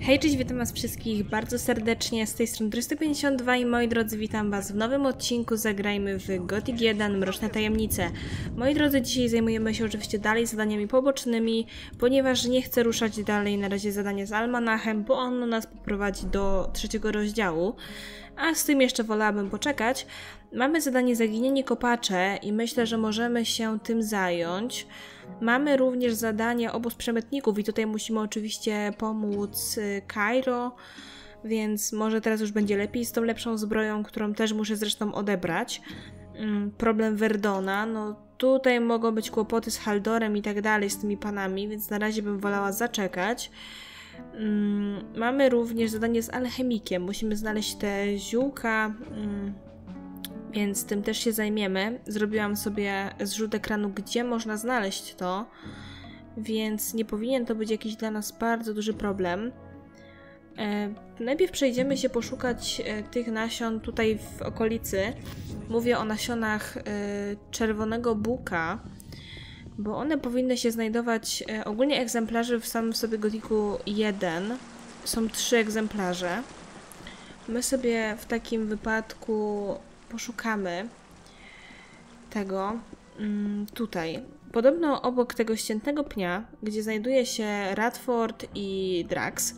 Hej, cześć, witam was wszystkich bardzo serdecznie, z tej strony 352 i moi drodzy, witam was w nowym odcinku Zagrajmy w Gothic 1 Mroczne Tajemnice. Moi drodzy, dzisiaj zajmujemy się oczywiście dalej zadaniami pobocznymi, ponieważ nie chcę ruszać dalej na razie zadania z Almanachem, bo ono nas poprowadzi do trzeciego rozdziału, a z tym jeszcze wolałabym poczekać. Mamy zadanie Zaginienie Kopacze i myślę, że możemy się tym zająć. Mamy również zadanie obóz przemytników i tutaj musimy oczywiście pomóc y, Cairo, więc może teraz już będzie lepiej z tą lepszą zbroją, którą też muszę zresztą odebrać. Mm, problem Verdona, no tutaj mogą być kłopoty z Haldorem i tak dalej, z tymi panami, więc na razie bym wolała zaczekać. Mm, mamy również zadanie z alchemikiem. Musimy znaleźć te ziółka, mm, więc tym też się zajmiemy. Zrobiłam sobie zrzut ekranu, gdzie można znaleźć to, więc nie powinien to być jakiś dla nas bardzo duży problem. E, najpierw przejdziemy się poszukać e, tych nasion tutaj w okolicy. Mówię o nasionach e, czerwonego buka, bo one powinny się znajdować ogólnie egzemplarzy w samym sobie gotiku 1. Są trzy egzemplarze. My sobie w takim wypadku poszukamy tego mm, tutaj. Podobno obok tego ściętego pnia, gdzie znajduje się Radford i Drax,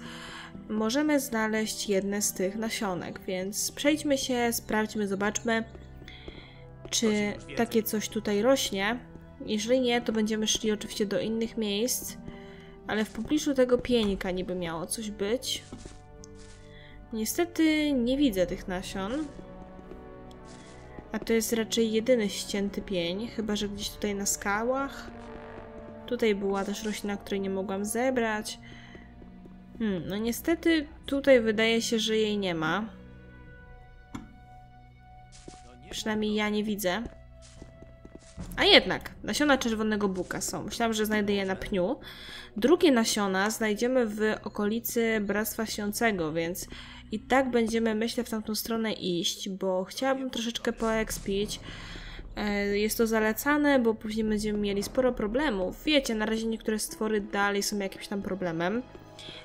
możemy znaleźć jedne z tych nasionek, więc przejdźmy się, sprawdźmy, zobaczmy, czy takie coś tutaj rośnie. Jeżeli nie, to będziemy szli oczywiście do innych miejsc, ale w pobliżu tego pienika niby miało coś być. Niestety nie widzę tych nasion. A to jest raczej jedyny ścięty pień, chyba że gdzieś tutaj na skałach. Tutaj była też roślina, której nie mogłam zebrać. Hmm, no niestety tutaj wydaje się, że jej nie ma. Przynajmniej ja nie widzę. A jednak, nasiona czerwonego buka są. Myślałam, że znajdę je na pniu. Drugie nasiona znajdziemy w okolicy Bractwa Śniącego, więc i tak będziemy, myślę, w tamtą stronę iść, bo chciałabym troszeczkę poekspić. E, jest to zalecane, bo później będziemy mieli sporo problemów. Wiecie, na razie niektóre stwory dalej są jakimś tam problemem,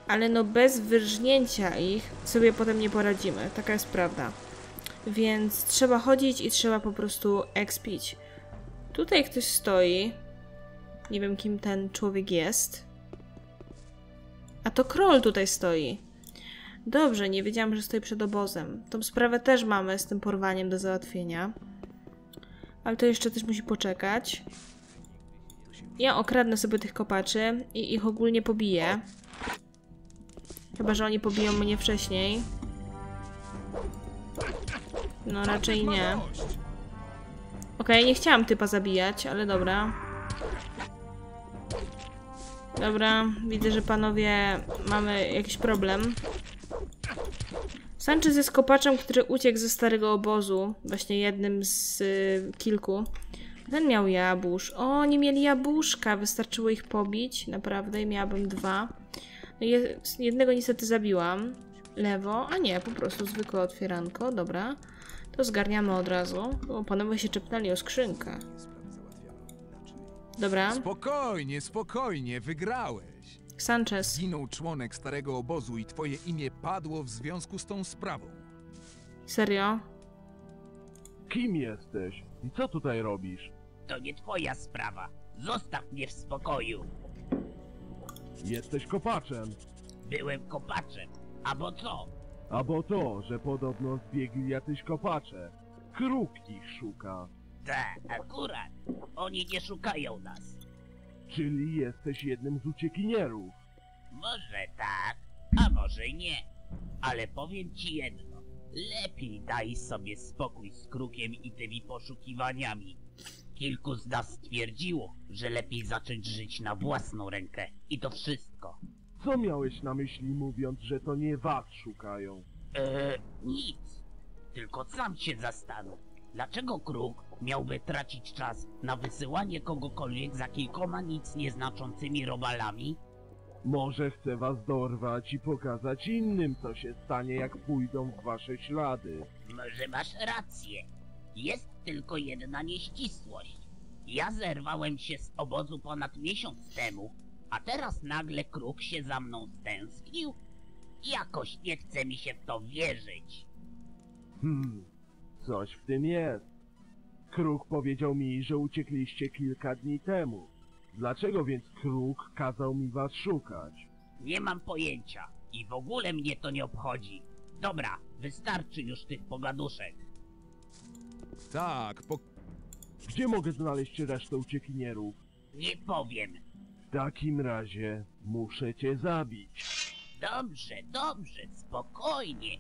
ale no bez wyrżnięcia ich sobie potem nie poradzimy. Taka jest prawda. Więc trzeba chodzić i trzeba po prostu expić. Tutaj ktoś stoi. Nie wiem, kim ten człowiek jest. A to król tutaj stoi. Dobrze, nie wiedziałam, że stoi przed obozem. Tą sprawę też mamy z tym porwaniem do załatwienia. Ale to jeszcze też musi poczekać. Ja okradnę sobie tych kopaczy i ich ogólnie pobiję. Chyba, że oni pobiją mnie wcześniej. No raczej nie. Okej, okay, nie chciałam typa zabijać, ale dobra. Dobra, widzę, że panowie mamy jakiś problem. Sanchez jest kopaczem, który uciekł ze starego obozu. Właśnie jednym z y, kilku. Ten miał jabłusz. O, nie mieli jabłuszka. Wystarczyło ich pobić. Naprawdę. I miałabym dwa. No jednego niestety zabiłam. Lewo. A nie, po prostu zwykłe otwieranko. Dobra. To zgarniamy od razu. O, panowie się czepnęli o skrzynkę. Dobra. Spokojnie, spokojnie, wygrałeś. Sanchez. Zginął członek starego obozu i twoje imię padło w związku z tą sprawą. Serio? Kim jesteś? I co tutaj robisz? To nie twoja sprawa. Zostaw mnie w spokoju. Jesteś kopaczem. Byłem kopaczem. A bo co? Albo to, że podobno zbiegli jacyś kopacze. Kruk ich szuka. Ta, akurat. Oni nie szukają nas. Czyli jesteś jednym z uciekinierów. Może tak, a może nie. Ale powiem ci jedno. Lepiej daj sobie spokój z krukiem i tymi poszukiwaniami. Kilku z nas stwierdziło, że lepiej zacząć żyć na własną rękę. I to wszystko. Co miałeś na myśli mówiąc, że to nie was szukają? Eee, nic. Tylko sam się zastanów. Dlaczego kruk miałby tracić czas na wysyłanie kogokolwiek za kilkoma nic nieznaczącymi robalami? Może chce was dorwać i pokazać innym, co się stanie, jak pójdą w wasze ślady. Może masz rację. Jest tylko jedna nieścisłość. Ja zerwałem się z obozu ponad miesiąc temu, a teraz nagle kruk się za mną stęsknił? Jakoś nie chce mi się w to wierzyć. Hmm, coś w tym jest. Kruk powiedział mi, że uciekliście kilka dni temu. Dlaczego więc Kruk kazał mi was szukać? Nie mam pojęcia i w ogóle mnie to nie obchodzi. Dobra, wystarczy już tych pogaduszek. Tak, po... Gdzie mogę znaleźć resztę uciekinierów? Nie powiem. W takim razie muszę cię zabić. Dobrze, dobrze, spokojnie.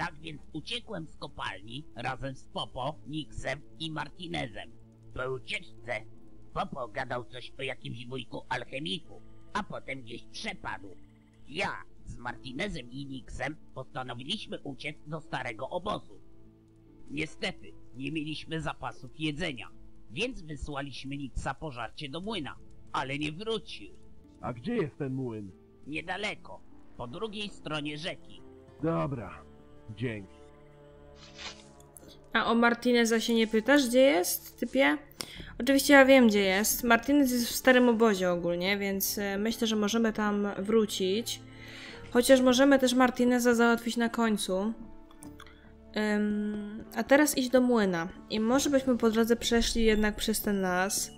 Tak więc uciekłem z kopalni razem z Popo, Nixem i Martinezem. Po ucieczce Popo gadał coś o jakimś wujku alchemiku, a potem gdzieś przepadł. Ja z Martinezem i Nixem postanowiliśmy uciec do starego obozu. Niestety, nie mieliśmy zapasów jedzenia, więc wysłaliśmy Nixa po żarcie do młyna, ale nie wrócił. A gdzie jest ten młyn? Niedaleko, po drugiej stronie rzeki. Dobra, dzięki. A o Martineza się nie pytasz, gdzie jest, typie? Oczywiście ja wiem, gdzie jest. Martinez jest w starym obozie ogólnie, więc e, myślę, że możemy tam wrócić. Chociaż możemy też Martineza załatwić na końcu. Ym, a teraz iść do młyna. I może byśmy po drodze przeszli jednak przez ten las.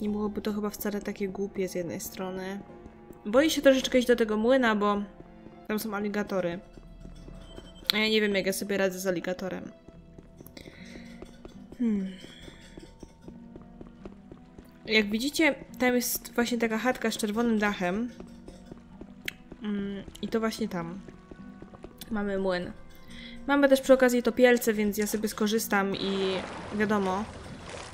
Nie byłoby to chyba wcale takie głupie z jednej strony. Boję się troszeczkę iść do tego młyna, bo tam są aligatory. A ja nie wiem, jak ja sobie radzę z aligatorem. Hmm. Jak widzicie, tam jest właśnie taka chatka z czerwonym dachem. Mm, I to właśnie tam. Mamy młyn. Mamy też przy okazji topielce, więc ja sobie skorzystam i wiadomo,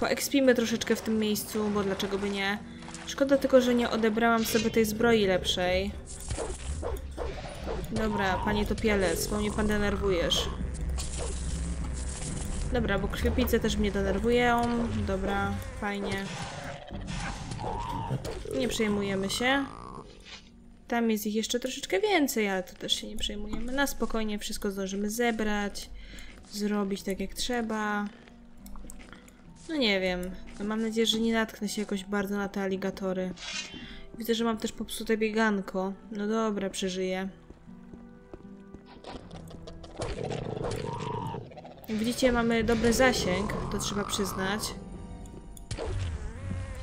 poekspimy troszeczkę w tym miejscu, bo dlaczego by nie. Szkoda tylko, że nie odebrałam sobie tej zbroi lepszej. Dobra, panie topielec, bo mnie pan denerwujesz. Dobra, bo krwiopice też mnie denerwują. Dobra, fajnie. Nie przejmujemy się. Tam jest ich jeszcze troszeczkę więcej, ale to też się nie przejmujemy. Na spokojnie wszystko zdążymy zebrać, zrobić tak jak trzeba. No nie wiem. No mam nadzieję, że nie natknę się jakoś bardzo na te aligatory. Widzę, że mam też popsute bieganko. No dobra, przeżyję. Jak widzicie, mamy dobry zasięg, to trzeba przyznać.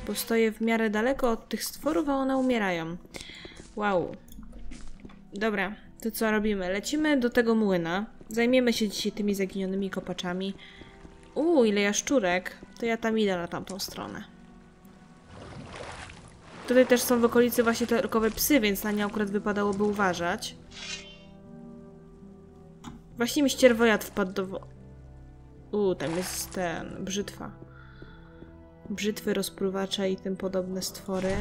Bo stoję w miarę daleko od tych stworów, a one umierają. Wow. Dobra, to co robimy? Lecimy do tego młyna. Zajmiemy się dzisiaj tymi zaginionymi kopaczami. Uuu, ile jaszczurek. To ja tam idę na tamtą stronę. Tutaj też są w okolicy właśnie te orkowe psy, więc na nie akurat wypadałoby uważać. Właśnie mi ścierwojad wpadł do... Uuu, tam jest ten... brzytwa. Brzytwy, rozpruwacza i tym podobne stwory.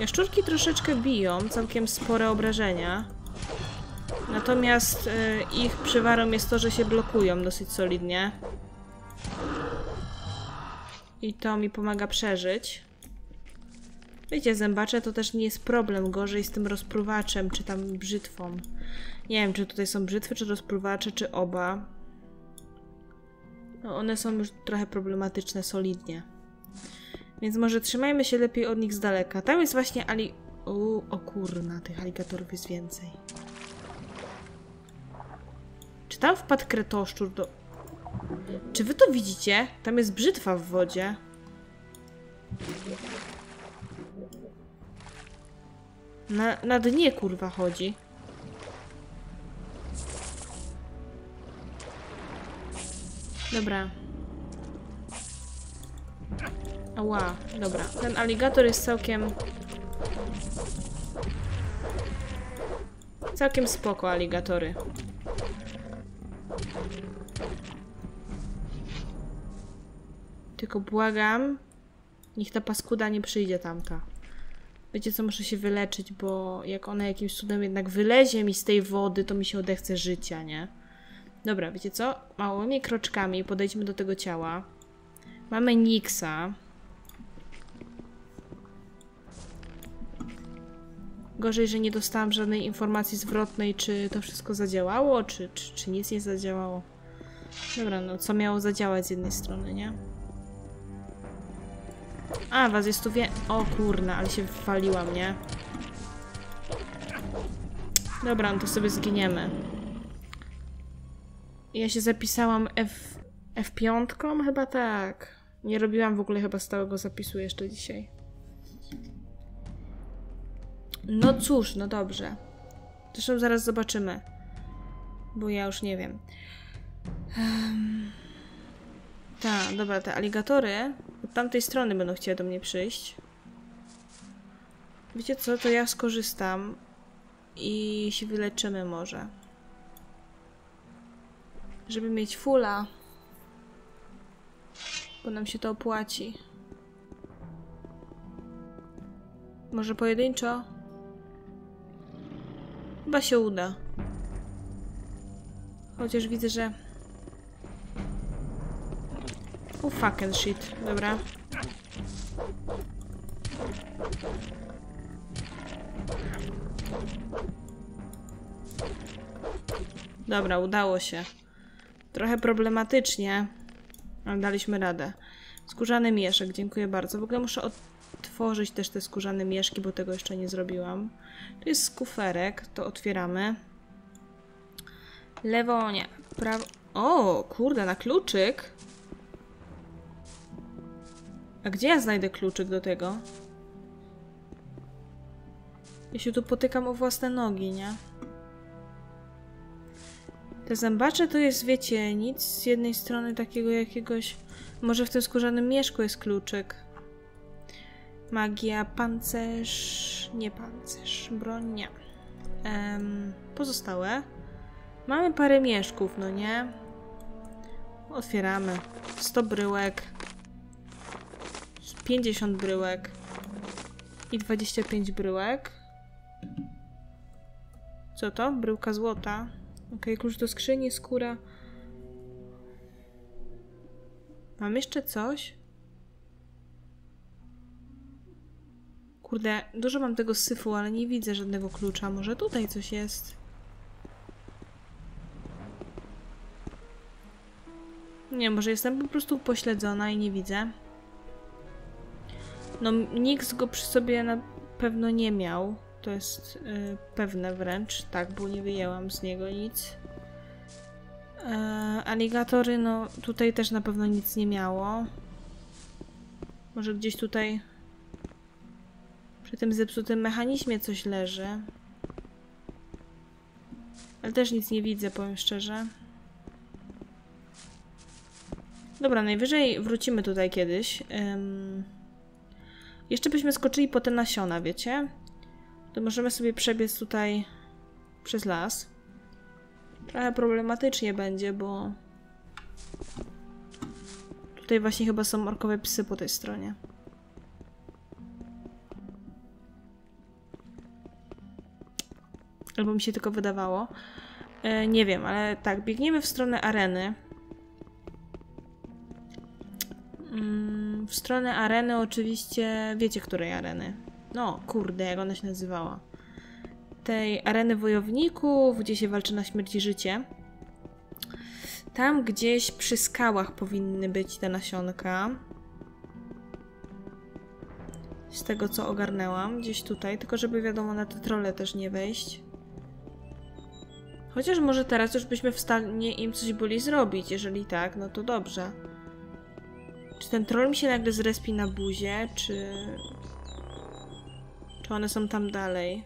Jaszczurki troszeczkę biją, całkiem spore obrażenia. Natomiast y, ich przywarą jest to, że się blokują dosyć solidnie. I to mi pomaga przeżyć. Wiecie, zębacze to też nie jest problem. Gorzej z tym rozpruwaczem, czy tam brzytwą. Nie wiem, czy tutaj są brzytwy, czy rozpruwacze, czy oba. No, one są już trochę problematyczne solidnie. Więc może trzymajmy się lepiej od nich z daleka. Tam jest właśnie ali... U, o kurna, tych aligatorów jest więcej. Czy tam wpadł kretoszczur do... Czy wy to widzicie? Tam jest brzytwa w wodzie. Na, na dnie kurwa chodzi. Dobra. Ała, dobra. Ten aligator jest całkiem... Całkiem spoko aligatory. Tylko błagam, niech ta paskuda nie przyjdzie tamta. Wiecie co, muszę się wyleczyć, bo jak ona jakimś cudem jednak wylezie mi z tej wody, to mi się odechce życia, nie? Dobra, wiecie co? Małymi kroczkami podejdźmy do tego ciała. Mamy Nixa. Gorzej, że nie dostałam żadnej informacji zwrotnej, czy to wszystko zadziałało, czy, czy, czy nic nie zadziałało. Dobra, no co miało zadziałać z jednej strony, nie? A, was jest tu wie... O kurna, ale się wywaliłam, nie? Dobra, no to sobie zginiemy. Ja się zapisałam F... F5? Chyba tak. Nie robiłam w ogóle chyba stałego zapisu jeszcze dzisiaj. No cóż, no dobrze. Zresztą zaraz zobaczymy. Bo ja już nie wiem. Um... Tak, dobra, te aligatory od tamtej strony będą chciały do mnie przyjść. Wiecie co, to ja skorzystam i się wyleczymy może. Żeby mieć fula. Bo nam się to opłaci. Może pojedynczo? Chyba się uda. Chociaż widzę, że... Oh fucking shit. Dobra. Dobra, udało się. Trochę problematycznie, ale daliśmy radę. Skórzany mieszek, dziękuję bardzo. W ogóle muszę otworzyć też te skórzane mieszki, bo tego jeszcze nie zrobiłam. Tu jest skuferek, to otwieramy. Lewo, nie. Prawo... O, kurde, na kluczyk. A gdzie ja znajdę kluczyk do tego? Ja się tu potykam o własne nogi, nie? Te zębacze to jest, wiecie, nic z jednej strony takiego jakiegoś... Może w tym skórzanym mieszku jest kluczyk. Magia, pancerz... Nie pancerz, broń, nie. Um, pozostałe. Mamy parę mieszków, no nie? Otwieramy. 100 bryłek. 50 bryłek. I 25 bryłek. Co to? Bryłka złota. Ok, klucz do skrzyni, skóra. Mam jeszcze coś? Kurde, dużo mam tego syfu, ale nie widzę żadnego klucza. Może tutaj coś jest? Nie, może jestem po prostu pośledzona i nie widzę. No, nikt go przy sobie na pewno nie miał. To jest y, pewne wręcz, tak, bo nie wyjęłam z niego nic. E, aligatory, no tutaj też na pewno nic nie miało. Może gdzieś tutaj przy tym zepsutym mechanizmie coś leży. Ale też nic nie widzę, powiem szczerze. Dobra, najwyżej wrócimy tutaj kiedyś. Um, jeszcze byśmy skoczyli po te nasiona, wiecie? To możemy sobie przebiec tutaj przez las. Trochę problematycznie będzie, bo tutaj właśnie chyba są orkowe psy po tej stronie. Albo mi się tylko wydawało. E, nie wiem, ale tak, biegniemy w stronę areny. W stronę areny oczywiście... Wiecie, której areny? No, kurde, jak ona się nazywała. Tej areny wojowników, gdzie się walczy na śmierć i życie. Tam gdzieś przy skałach powinny być te nasionka. Z tego, co ogarnęłam. Gdzieś tutaj, tylko żeby wiadomo, na te trole też nie wejść. Chociaż może teraz już byśmy w stanie im coś byli zrobić. Jeżeli tak, no to dobrze. Czy ten troll mi się nagle zrespi na buzie, czy... Czy one są tam dalej?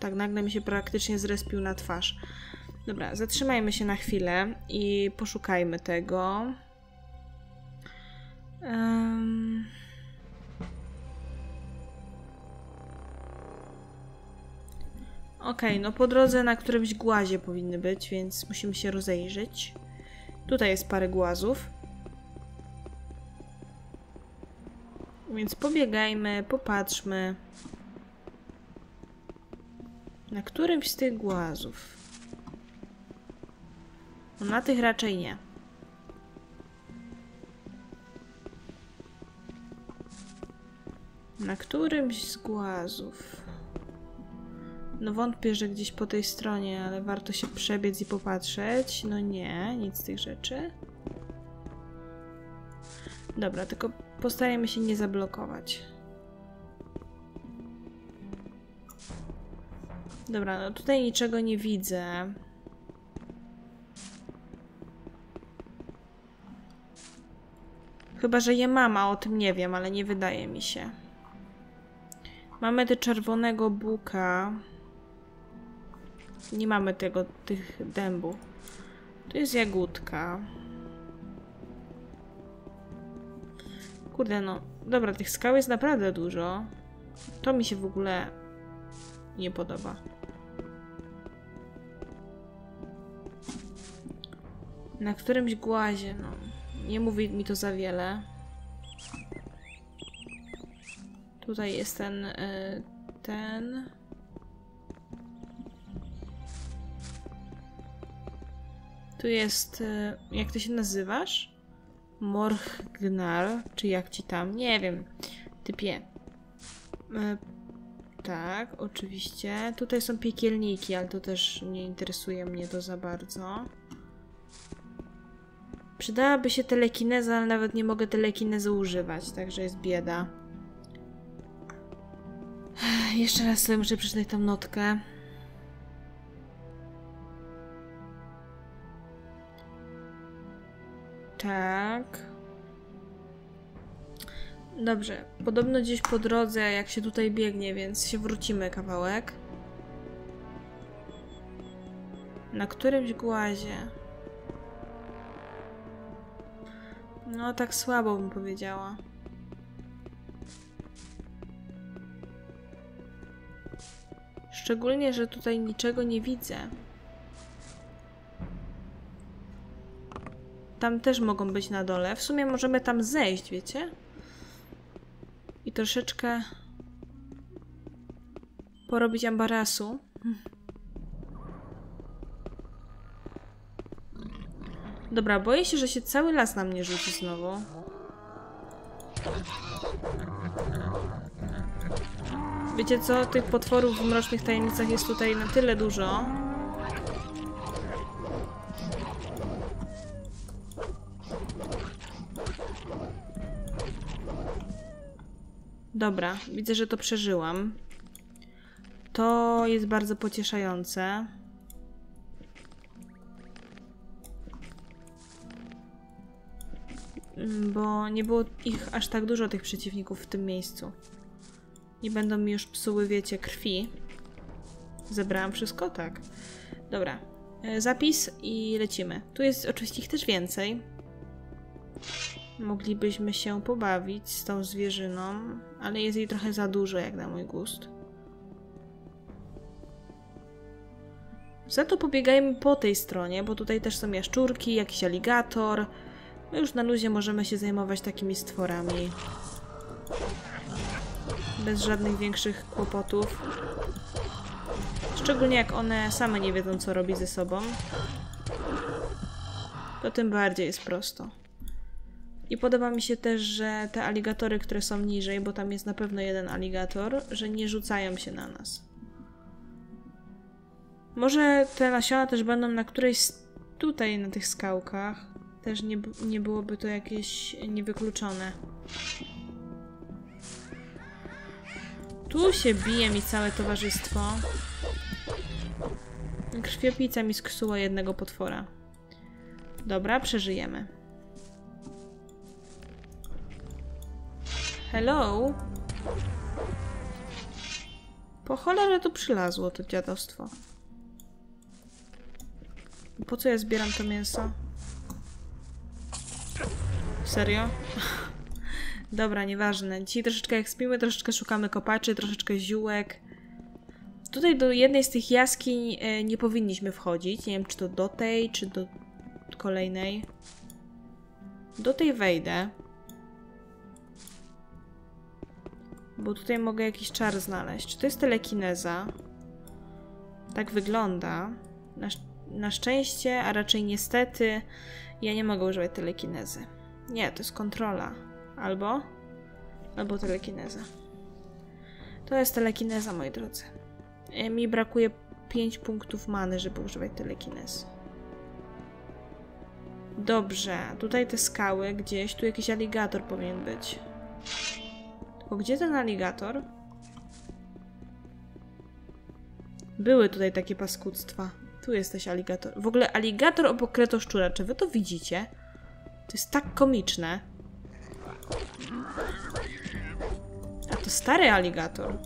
Tak, nagle mi się praktycznie zrespił na twarz. Dobra, zatrzymajmy się na chwilę i poszukajmy tego. Um... Okej, okay, no po drodze na którymś głazie powinny być, więc musimy się rozejrzeć. Tutaj jest parę głazów. Więc pobiegajmy, popatrzmy. Na którymś z tych głazów. No na tych raczej nie. Na którymś z głazów. No wątpię, że gdzieś po tej stronie, ale warto się przebiec i popatrzeć. No nie, nic z tych rzeczy. Dobra, tylko postarajmy się nie zablokować. Dobra, no tutaj niczego nie widzę. Chyba, że je mama, o tym nie wiem, ale nie wydaje mi się. Mamy te czerwonego buka. Nie mamy tego, tych dębów. Tu jest jagódka. Kurde no. Dobra, tych skał jest naprawdę dużo. To mi się w ogóle nie podoba. Na którymś głazie, no. Nie mówi mi to za wiele. Tutaj jest ten, y, ten. Tu jest, y, jak ty się nazywasz? Morgnar, czy jak ci tam? Nie wiem. Typie. Y, tak, oczywiście. Tutaj są piekielniki, ale to też nie interesuje mnie to za bardzo. Przydałaby się telekineza, ale nawet nie mogę telekinezy używać, także jest bieda. Jeszcze raz sobie muszę przeczytać tą notkę. Tak. Dobrze. Podobno gdzieś po drodze, jak się tutaj biegnie, więc się wrócimy kawałek. Na którymś głazie. No, tak słabo bym powiedziała. Szczególnie, że tutaj niczego nie widzę. Tam też mogą być na dole. W sumie możemy tam zejść, wiecie? I troszeczkę porobić ambarasu. Dobra, boję się, że się cały las na mnie rzuci znowu. Wiecie co? Tych potworów w Mrocznych Tajemnicach jest tutaj na tyle dużo. Dobra, widzę, że to przeżyłam. To jest bardzo pocieszające. Mm, Bo nie było ich aż tak dużo, tych przeciwników w tym miejscu. Nie będą mi już psuły, wiecie, krwi. Zebrałam wszystko? Tak. Dobra. E, Zapis i lecimy. Tu jest oczywiście ich też więcej. Moglibyśmy się pobawić z tą zwierzyną, ale jest jej trochę za dużo, jak na mój gust. Za to pobiegajmy po tej stronie, bo tutaj też są jaszczurki, jakiś aligator. My już na luzie możemy się zajmować takimi stworami. Bez żadnych większych kłopotów. Szczególnie jak one same nie wiedzą, co robi ze sobą. To tym bardziej jest prosto. I podoba mi się też, że te aligatory, które są niżej, bo tam jest na pewno jeden aligator, że nie rzucają się na nas. Może te nasiona też będą na którejś tutaj na tych skałkach. Też nie, nie byłoby to jakieś niewykluczone. Tu się bije mi całe towarzystwo. Krwiopica mi sksuła jednego potwora. Dobra, przeżyjemy. Hello? Po cholerę tu przylazło to dziadostwo. Po co ja zbieram to mięso? Serio? Dobra, nieważne. Dzisiaj troszeczkę ekspimy, troszeczkę szukamy kopaczy, troszeczkę ziółek. Tutaj do jednej z tych jaskiń e, nie powinniśmy wchodzić. Nie wiem, czy to do tej, czy do kolejnej. Do tej wejdę. Bo tutaj mogę jakiś czar znaleźć. Czy to jest telekineza? Tak wygląda. Na, na szczęście, a raczej niestety, ja nie mogę używać telekinezy. Nie, to jest kontrola. Albo? Albo telekineza. To jest telekineza, moi drodzy. E, Mi brakuje 5 punktów many, żeby używać telekinezy. Dobrze, tutaj te skały gdzieś, tu jakiś aligator powinien być. Gdzie ten aligator? Były tutaj takie paskudztwa. Tu jesteś aligator. W ogóle aligator obok kretoszczura. Czy wy to widzicie? To jest tak komiczne. A to stary aligator.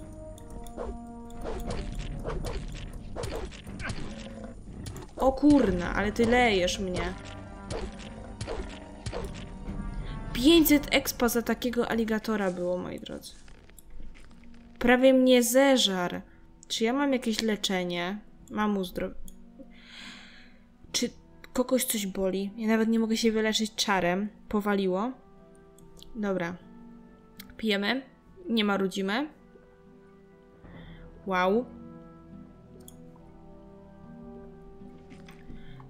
O kurna, ale ty lejesz mnie. 500 expa za takiego aligatora było, moi drodzy. Prawie mnie zeżar. Czy ja mam jakieś leczenie? Mam uzdrow... Czy kogoś coś boli? Ja nawet nie mogę się wyleczyć czarem. Powaliło. Dobra. Pijemy. Nie marudzimy. Wow.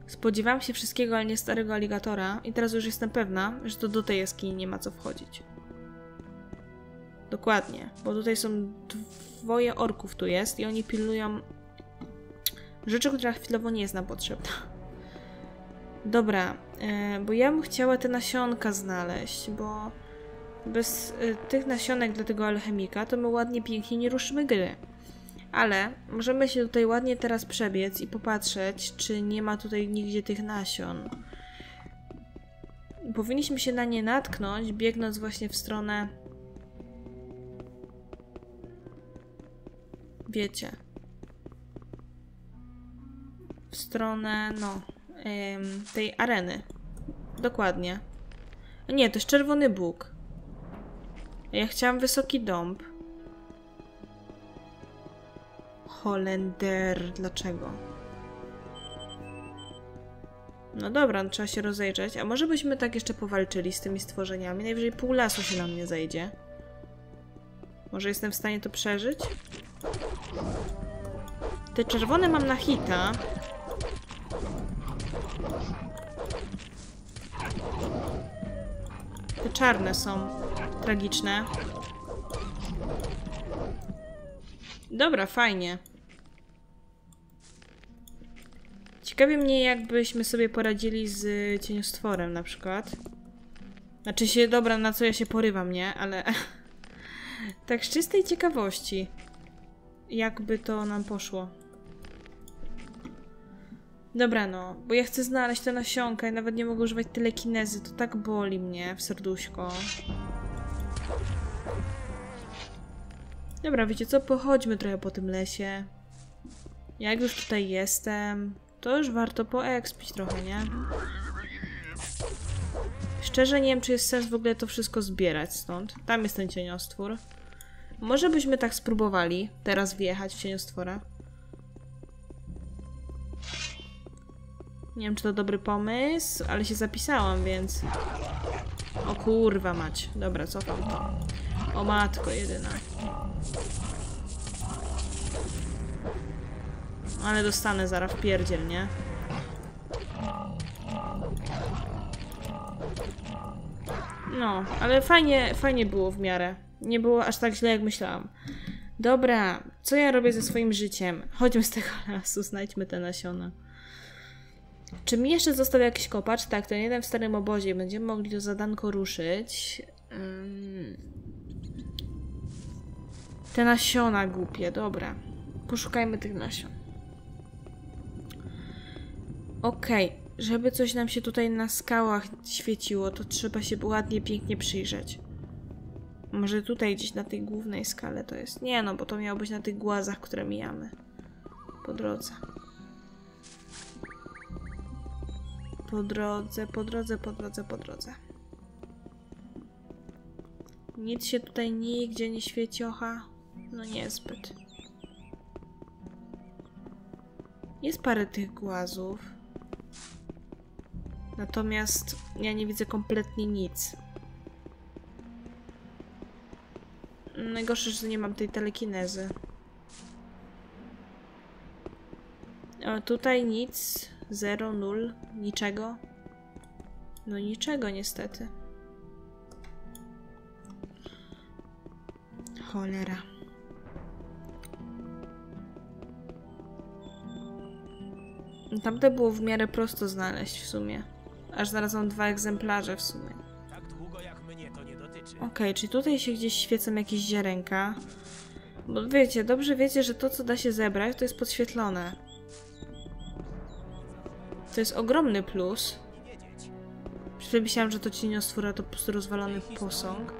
Spodziewałam się wszystkiego, ale nie starego aligatora. I teraz już jestem pewna, że to do tej jaskini nie ma co wchodzić. Dokładnie, bo tutaj są dwoje orków tu jest i oni pilnują rzeczy, która chwilowo nie jest nam potrzebna. Dobra, e, bo ja bym chciała te nasionka znaleźć, bo bez e, tych nasionek dla tego alchemika to my ładnie, pięknie nie ruszymy gry. Ale możemy się tutaj ładnie teraz przebiec i popatrzeć, czy nie ma tutaj nigdzie tych nasion. Powinniśmy się na nie natknąć, biegnąc właśnie w stronę wiecie, w stronę, no, ym, tej areny. Dokładnie. Nie, to jest czerwony Bóg. Ja chciałam wysoki dąb. Holender, dlaczego? No dobra, no trzeba się rozejrzeć. A może byśmy tak jeszcze powalczyli z tymi stworzeniami? Najwyżej pół lasu się na mnie zejdzie. Może jestem w stanie to przeżyć? Te czerwone mam na hita. Te czarne są tragiczne. Dobra, fajnie. Ciekawi mnie, jakbyśmy sobie poradzili z cieniostworem na przykład. Znaczy się, dobra, na co ja się porywam, nie? Ale tak z czystej ciekawości. Jakby to nam poszło. Dobra, no, bo ja chcę znaleźć tę nasionkę i nawet nie mogę używać telekinezy. To tak boli mnie w serduszko. Dobra, wiecie co? Pochodźmy trochę po tym lesie. Jak już tutaj jestem, to już warto poekspić trochę, nie? Szczerze nie wiem, czy jest sens w ogóle to wszystko zbierać stąd. Tam jest ten cieniostwór. Może byśmy tak spróbowali teraz wjechać w cieniostwora. Nie wiem, czy to dobry pomysł, ale się zapisałam, więc... O kurwa mać. Dobra, cofam to. O matko jedyna. Ale dostanę zaraz pierdziel, nie? No, ale fajnie, fajnie było w miarę. Nie było aż tak źle, jak myślałam. Dobra, co ja robię ze swoim życiem? Chodźmy z tego lasu, znajdźmy te nasiona. Czy mi jeszcze został jakiś kopacz? Tak, ten jeden w starym obozie. Będziemy mogli to zadanko ruszyć. Te nasiona głupie, dobra. Poszukajmy tych nasion. Okej, okay. żeby coś nam się tutaj na skałach świeciło, to trzeba się ładnie, pięknie przyjrzeć. Może tutaj gdzieś na tej głównej skale to jest. Nie no, bo to miało być na tych głazach, które mijamy. Po drodze. Po drodze, po drodze, po drodze, po drodze. Nic się tutaj nigdzie nie świeci, ocha. No niezbyt. Jest parę tych głazów. Natomiast ja nie widzę kompletnie nic. Najgorsze, że nie mam tej telekinezy. O, tutaj nic. Zero, nul, niczego. No niczego niestety. Cholera. Tamte było w miarę prosto znaleźć w sumie. Aż znalazłam dwa egzemplarze w sumie. Tak długo jak mnie to nie dotyczy. Okej, okay, czyli tutaj się gdzieś świecą jakieś ziarenka. Bo wiecie, dobrze wiecie, że to, co da się zebrać, to jest podświetlone. To jest ogromny plus. Przed chwilą myślałam, że to cieniostwóra to po prostu rozwalony posąg.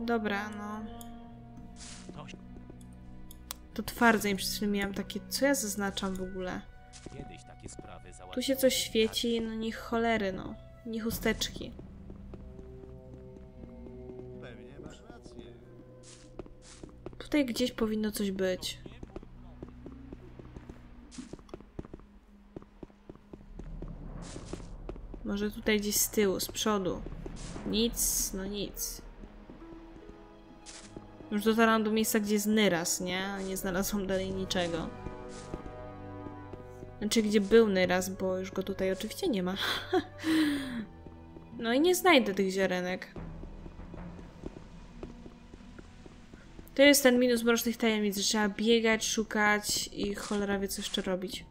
Dobra, no. To twardzej przez chwilę miałam takie, co ja zaznaczam w ogóle? Kiedyś takie sprawy Tu się coś świeci, no niech cholery, no. Nie chusteczki. Tutaj gdzieś powinno coś być. Może tutaj gdzieś z tyłu, z przodu. Nic, no nic. Już dotarłam do miejsca, gdzie jest Nyras, nie? Nie znalazłam dalej niczego. Znaczy, gdzie był Nyras, bo już go tutaj oczywiście nie ma. no i nie znajdę tych ziarenek. To jest ten minus mrocznych tajemnic, że trzeba biegać, szukać i cholera wie co jeszcze robić.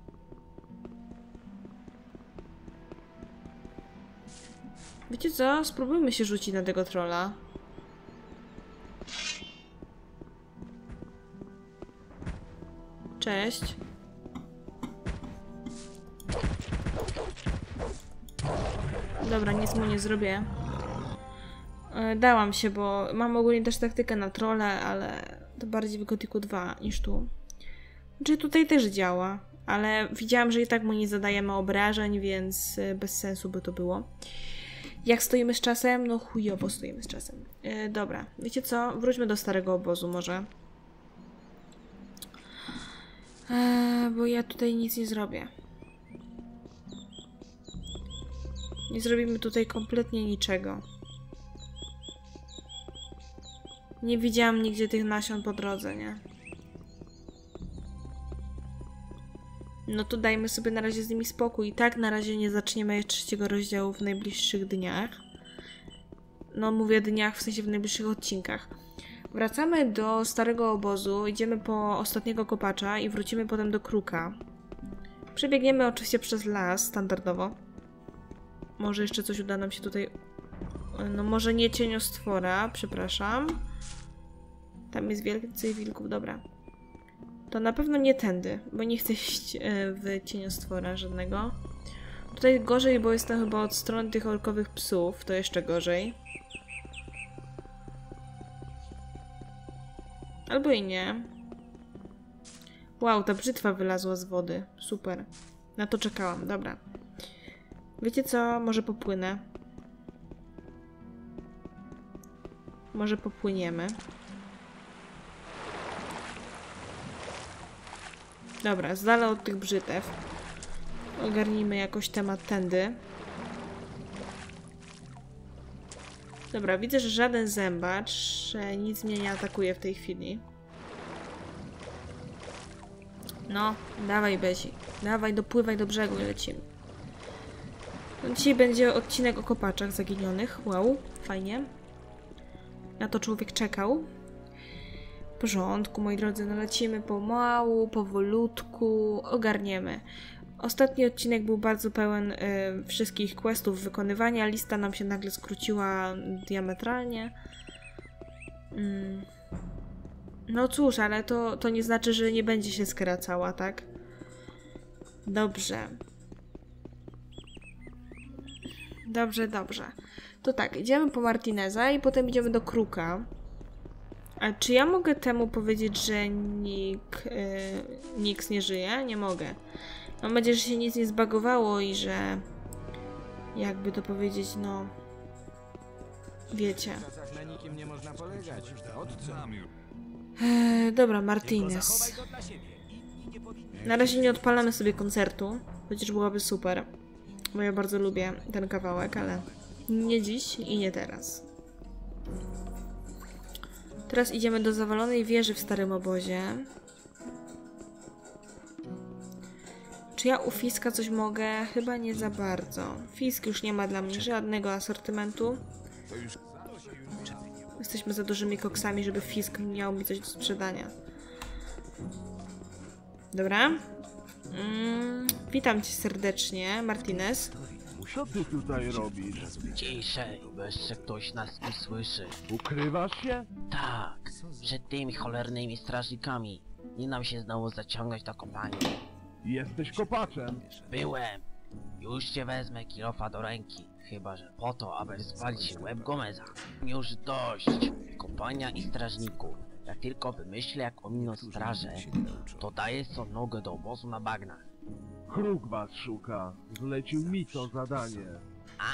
Wiecie co? Spróbujmy się rzucić na tego trolla. Cześć. Dobra, nic mu nie zrobię. E, Dałam się, bo mam ogólnie też taktykę na trole, ale to bardziej w Gothicu 2 niż tu. Czy tutaj też działa, ale widziałam, że i tak mu nie zadajemy obrażeń, więc e, bez sensu by to było. Jak stoimy z czasem? No chujowo stoimy z czasem. E, dobra, wiecie co? Wróćmy do starego obozu może. E, bo ja tutaj nic nie zrobię. Nie zrobimy tutaj kompletnie niczego. Nie widziałam nigdzie tych nasion po drodze, nie? No to dajmy sobie na razie z nimi spokój. I tak na razie nie zaczniemy trzeciego rozdziału w najbliższych dniach. No mówię dniach, w sensie w najbliższych odcinkach. Wracamy do starego obozu, idziemy po ostatniego kopacza i wrócimy potem do kruka. Przebiegniemy oczywiście przez las, standardowo. Może jeszcze coś uda nam się tutaj... No może nie cieniostwora, przepraszam. Tam jest więcej wilków, dobra. To na pewno nie tędy, bo nie chcę iść e, w cieniostwora żadnego. Tutaj gorzej, bo jestem chyba od strony tych orkowych psów, to jeszcze gorzej. Albo i nie. Wow, ta brzytwa wylazła z wody. Super. Na to czekałam, dobra. Wiecie co? Może popłynę. Może popłyniemy. Dobra, z dala od tych brzytew. Ogarnijmy jakoś temat tędy. Dobra, widzę, że żaden zębacz, nic mnie nie atakuje w tej chwili. No, dawaj Bezi. Dawaj, dopływaj do brzegu i lecimy. No, dzisiaj będzie odcinek o kopaczach zaginionych. Wow, fajnie. Na to człowiek czekał. W porządku, moi drodzy, no lecimy pomału, powolutku, ogarniemy. Ostatni odcinek był bardzo pełen y, wszystkich questów wykonywania. Lista nam się nagle skróciła diametralnie. Mm. No cóż, ale to, to nie znaczy, że nie będzie się skracała, tak? Dobrze. Dobrze, dobrze. To tak, idziemy po Martineza i potem idziemy do Kruka. A czy ja mogę temu powiedzieć, że Nick, yy, Nix nie żyje? Nie mogę. Mam nadzieję, że się nic nie zbagowało i że jakby to powiedzieć, no wiecie. Eee, dobra, Martinez. Na razie nie odpalamy sobie koncertu, chociaż byłaby super, bo ja bardzo lubię ten kawałek, ale nie dziś i nie teraz. Teraz idziemy do zawalonej wieży w starym obozie. Czy ja u Fiska coś mogę? Chyba nie za bardzo. Fisk już nie ma dla mnie żadnego asortymentu. Jesteśmy za dużymi koksami, żeby Fisk miał mi coś do sprzedania. Dobra. Mm, witam cię serdecznie, Martinez. Co ty tutaj robisz? Ciszej, bo jeszcze ktoś nas nie słyszy. Ukrywasz się? Tak, przed tymi cholernymi strażnikami. Nie nam się znowu zaciągać do kopalni. Jesteś kopaczem. Byłem. Już cię wezmę kilofa do ręki. Chyba, że po to, aby spalić łeb Gomeza. Już dość. Kopania i strażników. Jak tylko wymyślę, jak ominąć strażę, to daję co nogę do obozu na bagnach. Kruk was szuka. Zlecił mi to zadanie. A?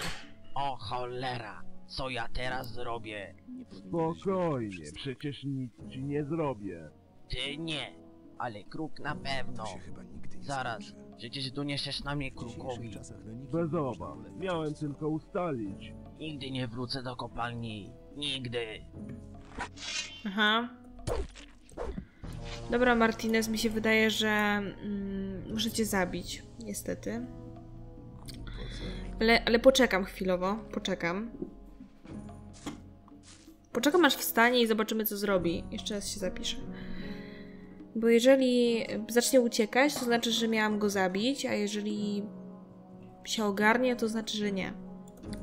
O cholera! Co ja teraz zrobię? Spokojnie, przecież nic ci nie zrobię. Ty nie, ale kruk na pewno. Zaraz, przecież doniesiesz na mnie krukowi. Bez obaw. Miałem tylko ustalić. Nigdy nie wrócę do kopalni. Nigdy. Aha. Dobra, Martinez, mi się wydaje, że mm, muszę cię zabić, niestety. Ale, ale poczekam chwilowo, poczekam. Poczekam aż wstanie i zobaczymy, co zrobi. Jeszcze raz się zapiszę. Bo jeżeli zacznie uciekać, to znaczy, że miałam go zabić, a jeżeli się ogarnie, to znaczy, że nie.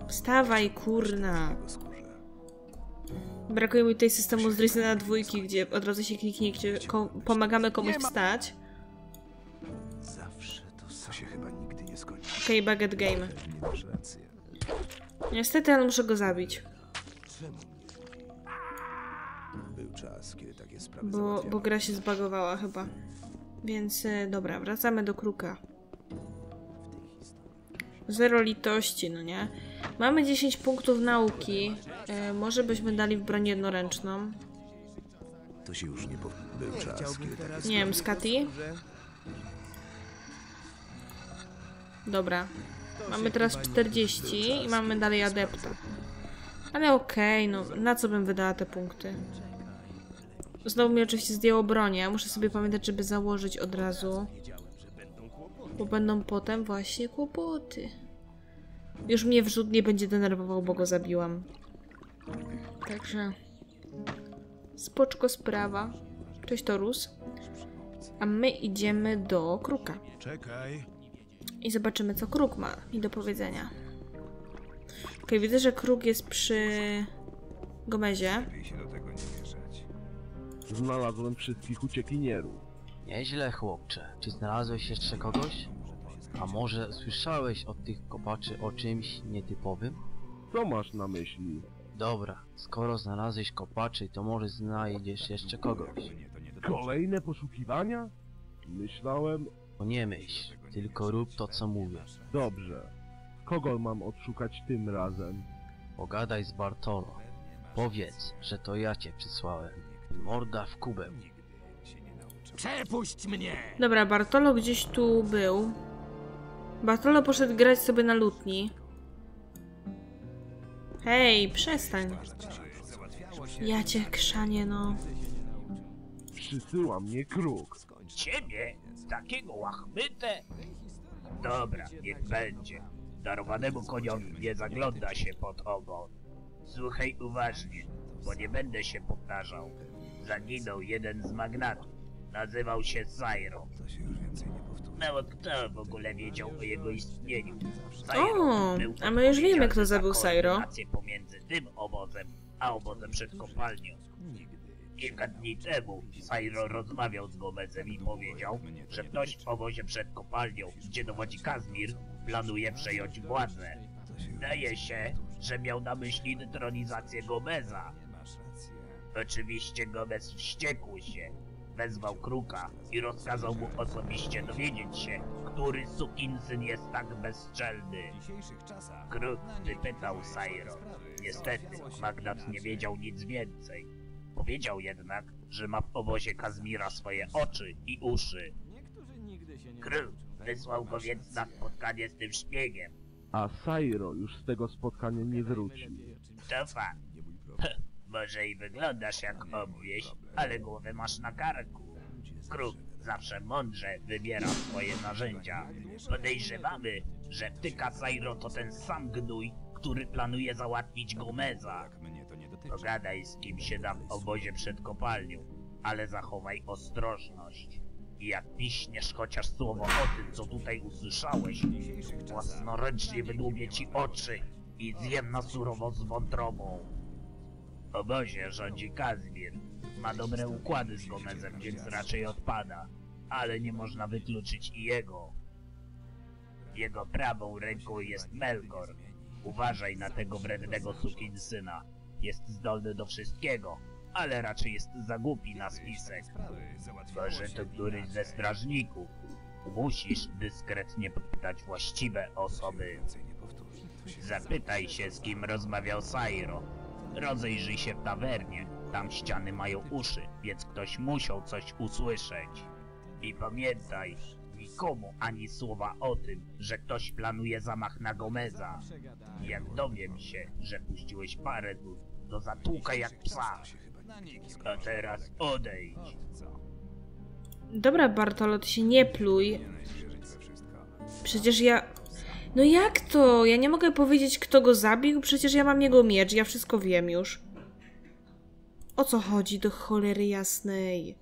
Wstawaj, kurna. Brakuje mi tutaj systemu z Drisna dwójki, gdzie od razu się kliknie, gdzie ko pomagamy komuś wstać. Zawsze to, się chyba nigdy nie skończy. Okej, okay, Game. Niestety, ale muszę go zabić, Był czas, kiedy sprawy bo, bo gra się zbagowała chyba. Więc e, dobra, wracamy do kruka. Zero litości, no nie? Mamy 10 punktów nauki. E, może byśmy dali w broń jednoręczną. To się już nie. Był czas, kiedy takie Nie wiem, Skati? Dobra. Mamy teraz 40 i mamy dalej adepta. Ale okej, no na co bym wydała te punkty? Znowu mi oczywiście zdjęło bronię. Muszę sobie pamiętać, żeby założyć od razu. Bo będą potem właśnie kłopoty. Już mnie wrzut nie będzie denerwował, bo go zabiłam. Także... Spoczko sprawa. Cześć Torus. A my idziemy do kruka. Czekaj. I zobaczymy, co kruk ma mi do powiedzenia. Okej, widzę, że kruk jest przy Gomezie. Znalazłem wszystkich uciekinierów. Nieźle, chłopcze. Czy znalazłeś jeszcze kogoś? A może słyszałeś od tych kopaczy o czymś nietypowym? Co masz na myśli? Dobra, skoro znalazłeś kopaczy, to może znajdziesz jeszcze kogoś. Kolejne poszukiwania? Myślałem... To nie myśl, tylko rób to, co mówię. Dobrze. Kogo mam odszukać tym razem? Pogadaj z Bartolo. Powiedz, że to ja cię przysłałem. Morda w kubę. Przepuść mnie! Dobra, Bartolo gdzieś tu był. Bartolo poszedł grać sobie na lutni. Hej, przestań. Ja cię krzanie, no. Przysyła mnie kruk. Ciebie? Takiego łachmytę? Dobra, niech będzie. Darowanemu koniowi nie zagląda się pod ogon. Słuchaj uważnie, bo nie będę się powtarzał. Zaginął jeden z magnatów. Nazywał się Sairo. To się już więcej nie powtórzy. Mało kto w ogóle wiedział o jego istnieniu. O, był a my już wiemy, kto za zabił Sairo. pomiędzy tym obozem, a obozem przed kopalnią. Kilka dni temu Sairo rozmawiał z Gomezem i powiedział, że ktoś w obozie przed kopalnią, gdzie dowodzi Kazmir, planuje przejąć władzę. Zdaje się, że miał na myśli detronizację Gomeza. Oczywiście Gomez wściekł się, wezwał Kruka i rozkazał mu osobiście dowiedzieć się, który sukinsyn jest tak bezczelny. Kruk wypytał Sairo. Niestety, magnat nie wiedział nic więcej. Powiedział jednak, że ma w obozie Kazmira swoje oczy i uszy. Kruk wysłał go więc na spotkanie z tym szpiegiem. A Sairo już z tego spotkania nie wrócił. To fakt. Może i wyglądasz jak obwieś, ale głowę masz na karku. Kruk zawsze mądrze wybiera swoje narzędzia. Podejrzewamy, że tyka Sairo to ten sam gnój, który planuje załatwić Gomeza. Pogadaj z kim się da w obozie przed kopalnią, ale zachowaj ostrożność. I jak piśniesz chociaż słowo o tym, co tutaj usłyszałeś, własnoręcznie wydłubię ci oczy i zjem na surowo z wątrobą. W obozie rządzi Kazmir. Ma dobre układy z Gomezem, więc raczej odpada. Ale nie można wykluczyć i jego. Jego prawą ręką jest Melkor. Uważaj na tego wrednego sukinsyna. Jest zdolny do wszystkiego, ale raczej jest za głupi na spisek. Może to któryś ze strażników. Musisz dyskretnie popytać właściwe osoby. Zapytaj się, z kim rozmawiał Sairo. Rozejrzyj się w tawernie. Tam ściany mają uszy, więc ktoś musiał coś usłyszeć. I pamiętaj, nikomu ani słowa o tym, że ktoś planuje zamach na Gomeza. Jak dowiem się, że puściłeś parę tu, to zatłukaj jak psa. A teraz odejdź. Dobra, Bartolo, ty się nie pluj. Przecież ja... No jak to? Ja nie mogę powiedzieć, kto go zabił? Przecież ja mam jego miecz, ja wszystko wiem już. O co chodzi do cholery jasnej?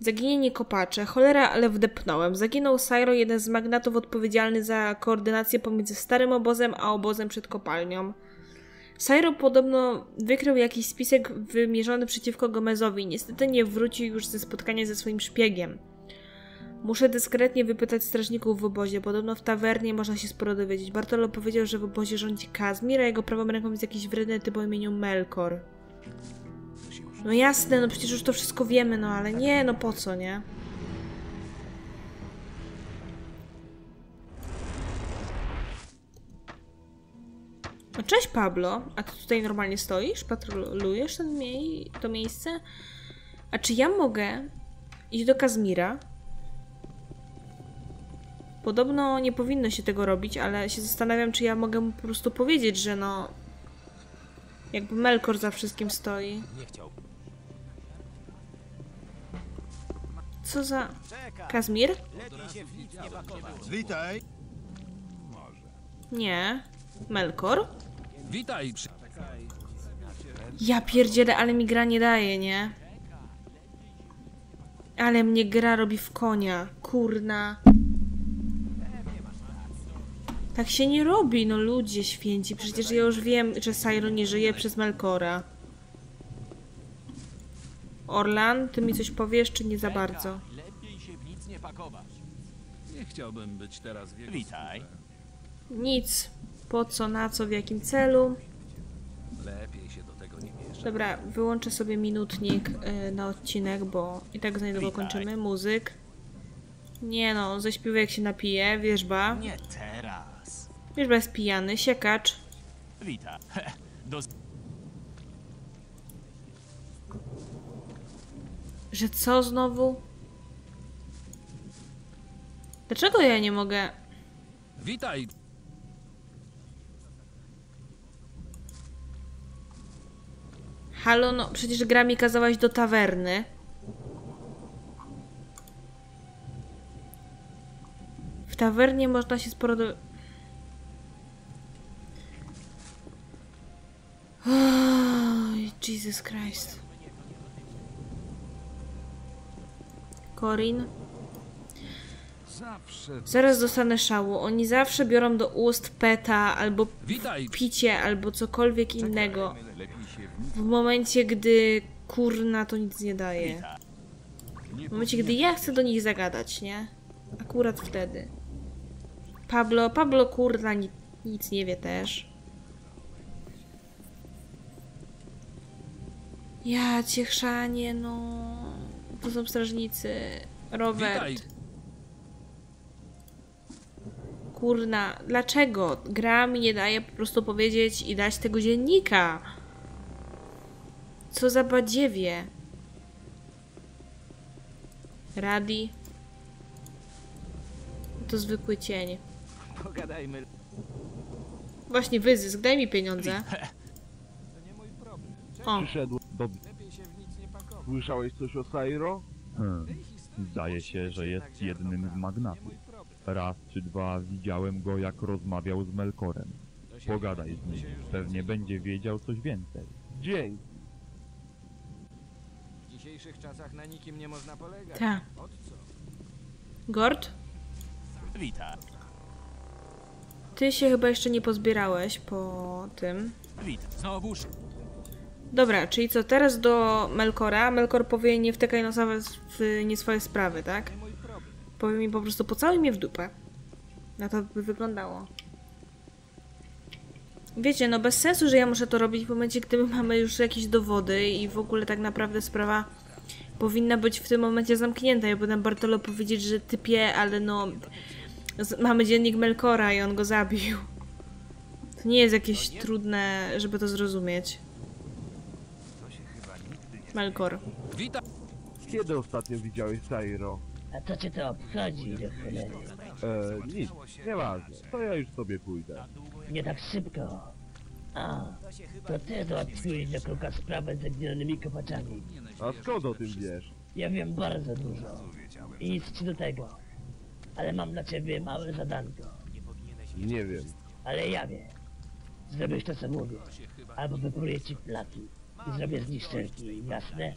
Zaginienie kopacze. Cholera, ale wdepnąłem. Zaginął Syro, jeden z magnatów odpowiedzialny za koordynację pomiędzy starym obozem a obozem przed kopalnią. Syro podobno wykrył jakiś spisek wymierzony przeciwko Gomezowi. Niestety nie wrócił już ze spotkania ze swoim szpiegiem. Muszę dyskretnie wypytać strażników w obozie. Podobno w tawernie można się sporo dowiedzieć. Bartolo powiedział, że w obozie rządzi Kazmir, a jego prawą ręką jest jakiś wredny typ o imieniu Melkor. No jasne, no przecież już to wszystko wiemy, no ale nie, no po co, nie? No cześć Pablo, a ty tutaj normalnie stoisz? Patrolujesz ten mie to miejsce? A czy ja mogę iść do Kazmira? Podobno nie powinno się tego robić, ale się zastanawiam, czy ja mogę mu po prostu powiedzieć, że no... Jakby Melkor za wszystkim stoi. Nie chciałbym. Co za... Kazmir? Witaj! Nie. Melkor? Witaj! Ja pierdzielę, ale mi gra nie daje, nie? Ale mnie gra robi w konia. Kurna. Tak się nie robi, no ludzie święci. Przecież ja już wiem, że Syro nie żyje przez Melkora. Orlan, ty mi coś powiesz, czy nie za bardzo? Lepiej się w nic nie pakować. Nie chciałbym być teraz w jego Witaj. Nic. Po co, na co, w jakim celu? Lepiej się do tego nie mieszać. Dobra, wyłączę sobie minutnik y, na odcinek, bo i tak za niedługo kończymy. Muzyk. Nie no, zaśpiewaj jak się napije, wierzba. Nie teraz. Wierzba jest pijany, siekacz. Witaj. Do... Że co znowu? Dlaczego ja nie mogę? Witaj! Halo, no przecież gra mi kazałaś do tawerny. W tawernie można się sporo do... Jesus Christ. Corin? Zaraz dostanę szału. Oni zawsze biorą do ust peta albo picie, albo cokolwiek innego. W momencie, gdy kurna to nic nie daje. W momencie, gdy ja chcę do nich zagadać, nie? Akurat wtedy. Pablo, Pablo kurna ni nic nie wie też. Ja cię chrzanie, no. To są strażnicy. Robert. Witaj! Kurna, dlaczego? Gra mi nie daje po prostu powiedzieć i dać tego dziennika. Co za badziewie. Radi. To zwykły cień. Pogadajmy. Właśnie wyzysk, daj mi pieniądze. O, Przyszedł do... Lepiej się w nic nie pakować. Słyszałeś coś o Sairo? Hmm. Zdaje się, że jest jednym z magnatów. Raz czy dwa widziałem go, jak rozmawiał z Melkorem. Pogadaj z nim, pewnie będzie wiedział coś więcej. Dzięki. W dzisiejszych czasach na nikim nie można polegać. ta. Od co? Gord? Witaj. Ty się chyba jeszcze nie pozbierałeś po tym. Witaj. Znowuż. Dobra, czyli co, teraz do Melkora. Melkor powie nie wtykaj nosa w nie swoje sprawy, tak? Powie mi po prostu pocałuj mnie w dupę. Na to by wyglądało. Wiecie, no bez sensu, że ja muszę to robić w momencie, gdy mamy już jakieś dowody i w ogóle tak naprawdę sprawa powinna być w tym momencie zamknięta. Ja potem Bartolo powiedzieć, że typie, ale no... Mamy dziennik Melkora i on go zabił. To nie jest jakieś trudne, żeby to zrozumieć. Melkor. Witam. Kiedy ostatnio widziałeś Sairo? A co cię to obchodzi, do cholery? E, nic, nieważne. To ja już sobie pójdę. Nie tak szybko. A, to ty załatwiłeś do kruka sprawę z zaginionymi kopaczami. A skąd o tym wiesz? Ja wiem bardzo dużo. I nic ci do tego. Ale mam dla ciebie małe zadanko. Nie wiem. Ale ja wiem. Zrobisz to co mówię. Albo wypruję ci flaki. I zrobię z nich szczelki, jasne?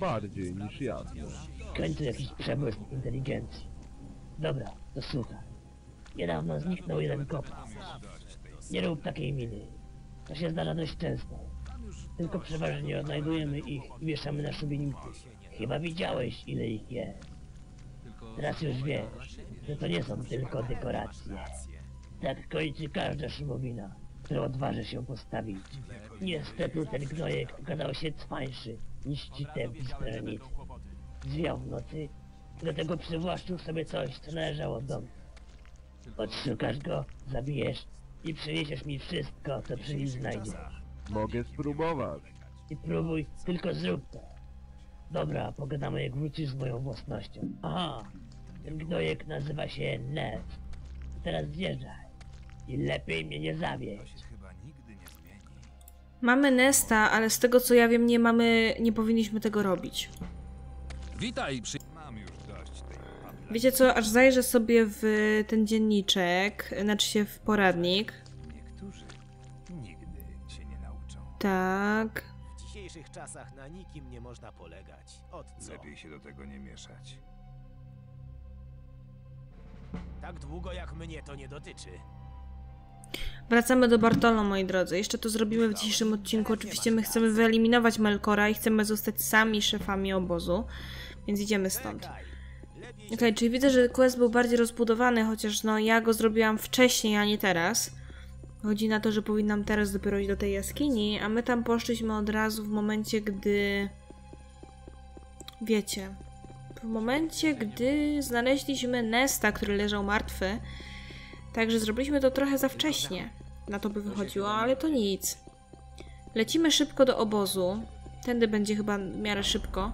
Bardziej niż jasne. W końcu jakiś przebłysk inteligencji. Dobra, to słuchaj. Niedawno zniknął jeden kopa. Nie rób takiej miny. To się zdarza dość często. Tylko przeważnie odnajdujemy ich i wieszamy na szubienicy. Chyba widziałeś, ile ich jest. Teraz już wiesz, że to nie są tylko dekoracje. Tak kończy każda szumowina, która odważy się postawić. Niestety ten gnojek okazał się cwańszy niż ci tępi strażnicy. Zwiał w nocy, do tego przywłaszczył sobie coś, co należało do mnie. Odszukasz go, zabijesz i przyniesiesz mi wszystko, co przy nim znajdziesz. Mogę spróbować. I próbuj, tylko zrób to. Dobra, pogadamy jak wrócisz z moją własnością. Aha, ten gnojek nazywa się Ned. Teraz zjeżdżaj. I lepiej mnie nie zawieść. Mamy Nesta, ale z tego co ja wiem, nie mamy, nie powinniśmy tego robić. Witaj, przy... Wiecie co, aż zajrzę sobie w ten dzienniczek, znaczy się w poradnik. Niektórzy nigdy się nie nauczą. Tak. W dzisiejszych czasach na nikim nie można polegać. Od co? Lepiej się do tego nie mieszać. Tak długo jak mnie to nie dotyczy. Wracamy do Bartolo, moi drodzy. Jeszcze to zrobimy w dzisiejszym odcinku. Oczywiście my chcemy wyeliminować Melkora i chcemy zostać sami szefami obozu, więc idziemy stąd. Okej, czyli widzę, że quest był bardziej rozbudowany, chociaż no ja go zrobiłam wcześniej, a nie teraz. Chodzi na to, że powinnam teraz dopiero iść do tej jaskini, a my tam poszliśmy od razu w momencie, gdy... Wiecie... W momencie, gdy znaleźliśmy Nesta, który leżał martwy. Także zrobiliśmy to trochę za wcześnie. Na to by wychodziło, ale to nic. Lecimy szybko do obozu. Tędy będzie chyba w miarę szybko.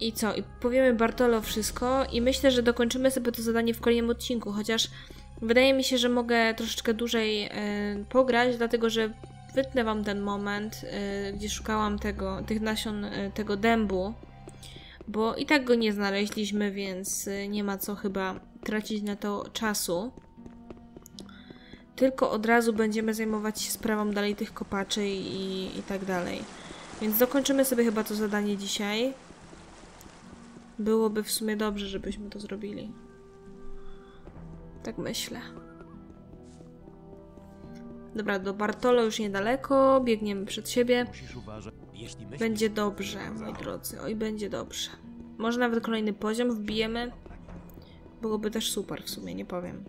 I co? I powiemy Bartolo wszystko i myślę, że dokończymy sobie to zadanie w kolejnym odcinku, chociaż wydaje mi się, że mogę troszeczkę dłużej e, pograć, dlatego że wytnę wam ten moment, e, gdzie szukałam tego, tych nasion e, tego dębu, bo i tak go nie znaleźliśmy, więc e, nie ma co chyba tracić na to czasu. Tylko od razu będziemy zajmować się sprawą dalej tych kopaczy i, i tak dalej. Więc dokończymy sobie chyba to zadanie dzisiaj. Byłoby w sumie dobrze, żebyśmy to zrobili. Tak myślę. Dobra, do Bartolo już niedaleko, biegniemy przed siebie. Będzie dobrze, moi drodzy, oj, będzie dobrze. Może nawet kolejny poziom wbijemy. Byłoby też super w sumie, nie powiem.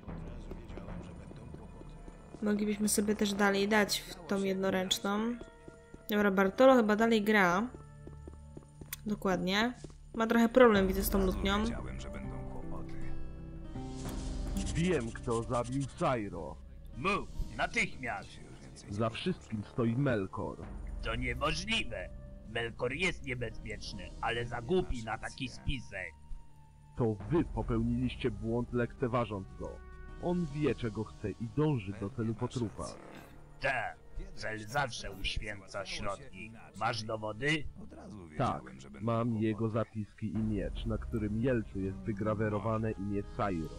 Moglibyśmy sobie też dalej dać w tą jednoręczną. Dobra, Bartolo chyba dalej gra. Dokładnie. Ma trochę problem, widzę, z tą lutnią. Wiedziałem, że będą kłopoty. Wiem, kto zabił Sairo. Mów, natychmiast! Za wszystkim stoi Melkor. To niemożliwe! Melkor jest niebezpieczny, ale za głupi na taki spisek. To wy popełniliście błąd lekceważąc go. On wie, czego chce i dąży do celu po trupach. Te, cel zawsze uświęca środki. Masz dowody? Od razu Tak, mam jego zapiski i miecz, na którym Jelczu jest wygrawerowane imię Sairo.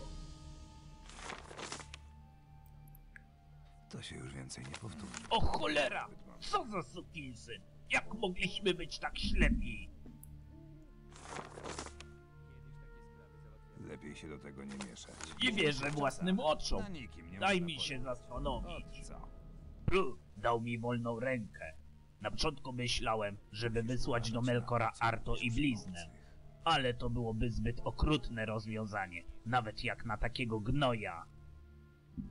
To się już więcej nie powtórzy. O cholera! Co za sukinsyn! Jak mogliśmy być tak ślepi? Lepiej się do tego nie mieszać. Nie wierzę własnym oczom. Na nikim nie Daj można mi się polegać. zastanowić. Co? Ru, dał mi wolną rękę. Na początku myślałem, żeby wysłać do Melkora Arto i Bliznę. Ale to byłoby zbyt okrutne rozwiązanie, nawet jak na takiego gnoja.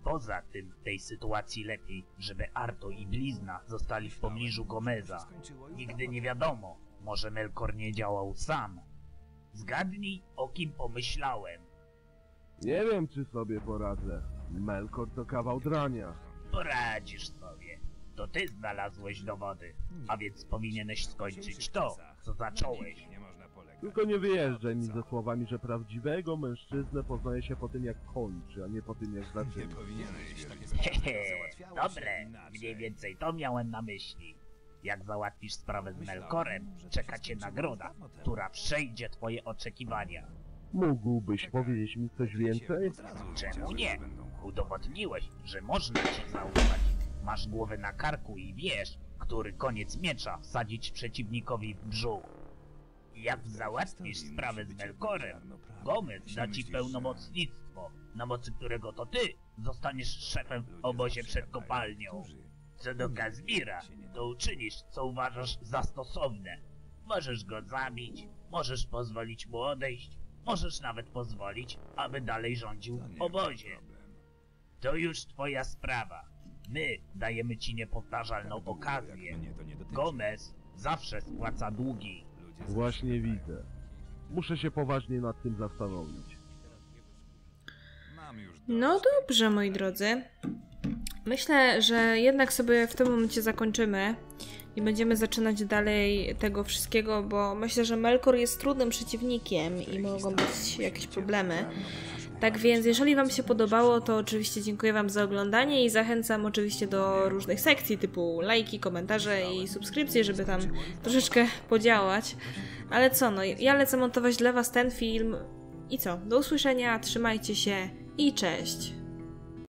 Poza tym w tej sytuacji lepiej, żeby Arto i Blizna zostali w pobliżu Gomeza. Nigdy nie wiadomo, może Melkor nie działał sam. Zgadnij, o kim pomyślałem. Nie wiem, czy sobie poradzę. Melkor to kawał drania. Poradzisz sobie. To ty znalazłeś dowody, a więc powinieneś skończyć to, co zacząłeś. Tylko nie wyjeżdżaj mi ze słowami, że prawdziwego mężczyznę poznaje się po tym, jak kończy, a nie po tym, jak zaczyna. Hehe, dobre, mniej więcej to miałem na myśli. Jak załatwisz sprawę z Melkorem, czeka cię nagroda, która przejdzie twoje oczekiwania. Mógłbyś powiedzieć mi coś więcej? Czemu nie? Udowodniłeś, że można ci zaufać. Masz głowę na karku i wiesz, który koniec miecza wsadzić przeciwnikowi w brzuch. Jak załatwisz sprawę z Melkorem, Gomez da ci pełnomocnictwo, na mocy którego to ty zostaniesz szefem w obozie przed kopalnią. Do Kazmira, to uczynisz, co uważasz za stosowne. Możesz go zabić, możesz pozwolić mu odejść, możesz nawet pozwolić, aby dalej rządził w obozie. To już twoja sprawa. My dajemy ci niepowtarzalną okazję. Gomez zawsze spłaca długi. Właśnie widzę. Muszę się poważnie nad tym zastanowić. No dobrze, moi drodzy. Myślę, że jednak sobie w tym momencie zakończymy i będziemy zaczynać dalej tego wszystkiego, bo myślę, że Melkor jest trudnym przeciwnikiem i mogą być jakieś problemy. Tak więc, jeżeli Wam się podobało, to oczywiście dziękuję Wam za oglądanie i zachęcam oczywiście do różnych sekcji typu lajki, komentarze i subskrypcje, żeby tam troszeczkę podziałać. Ale co, no ja lecę montować dla Was ten film i co? Do usłyszenia, trzymajcie się i cześć!